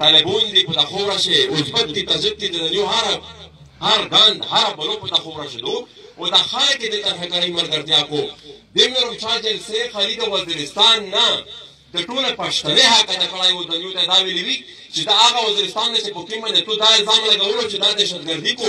طالبون دی په دخوره شه ازبک دی تزک دی دنیو هر هر ګان هر بلو په دخوره شه دو او د خای کې د ترهګرۍ ملګرتیا کو د میرم شاه جلسه خالي د وزیرستان نه د ټول پښتنې حق ته کړای وو د یو ته دا ویلي وي چې دا هغه وزیرستان نه چې په کې باندې تو دا الزام لګولو چې دا دهشتګردي کو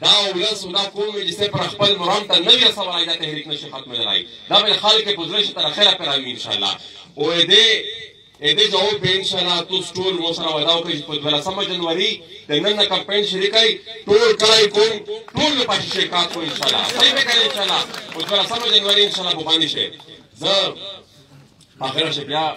دا ولس او دا قوم چې څه پر خپل مرام ته نه وي سوالای دا تحریک نشي ختمېدلای دا به خلک په زړه شي تر اخره پر راوي ان شاء الله او دې اې دې جواب به ان شاء الله تاسو ټول مو سره وداو کوي په 12 جنوري د نن کمپاین شریکای ټول کړای کوم ټول په پاتې شي کار کوي ان شاء الله صحیح به کوي ان شاء الله په 12 جنوري ان شاء الله به باندې شي زه اخر شي بیا